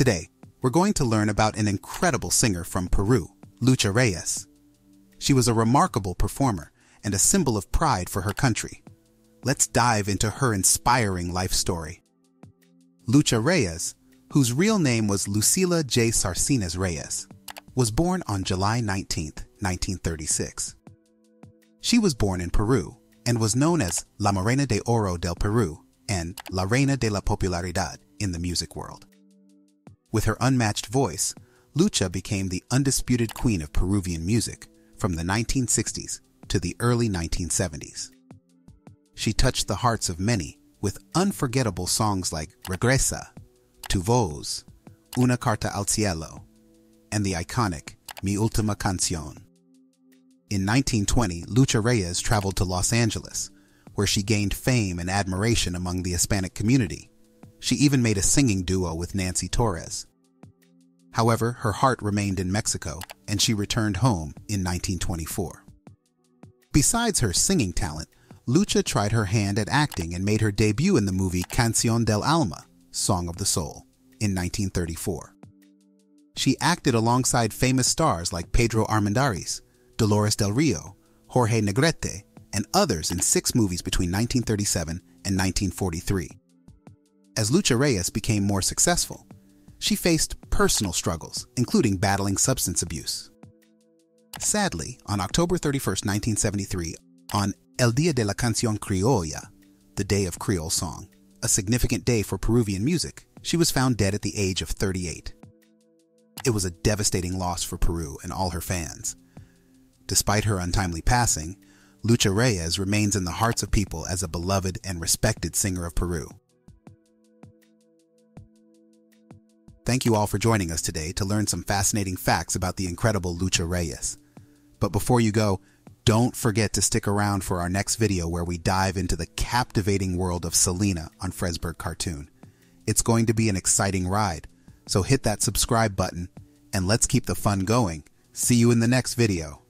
Today, we're going to learn about an incredible singer from Peru, Lucha Reyes. She was a remarkable performer and a symbol of pride for her country. Let's dive into her inspiring life story. Lucha Reyes, whose real name was Lucila J. Sarcines Reyes, was born on July 19, 1936. She was born in Peru and was known as La Morena de Oro del Peru and La Reina de la Popularidad in the music world. With her unmatched voice, Lucha became the undisputed queen of Peruvian music from the 1960s to the early 1970s. She touched the hearts of many with unforgettable songs like Regresa, Tu Voz, Una Carta al Cielo, and the iconic Mi Ultima Canción. In 1920, Lucha Reyes traveled to Los Angeles, where she gained fame and admiration among the Hispanic community. She even made a singing duo with Nancy Torres. However, her heart remained in Mexico, and she returned home in 1924. Besides her singing talent, Lucha tried her hand at acting and made her debut in the movie Canción del Alma, Song of the Soul, in 1934. She acted alongside famous stars like Pedro Armendariz, Dolores del Rio, Jorge Negrete, and others in six movies between 1937 and 1943. As Lucha Reyes became more successful, she faced personal struggles, including battling substance abuse. Sadly, on October 31, 1973, on El Día de la Canción Criolla, the Day of Creole Song, a significant day for Peruvian music, she was found dead at the age of 38. It was a devastating loss for Peru and all her fans. Despite her untimely passing, Lucha Reyes remains in the hearts of people as a beloved and respected singer of Peru. Thank you all for joining us today to learn some fascinating facts about the incredible Lucha Reyes. But before you go, don't forget to stick around for our next video where we dive into the captivating world of Selena on Fresberg Cartoon. It's going to be an exciting ride, so hit that subscribe button and let's keep the fun going. See you in the next video.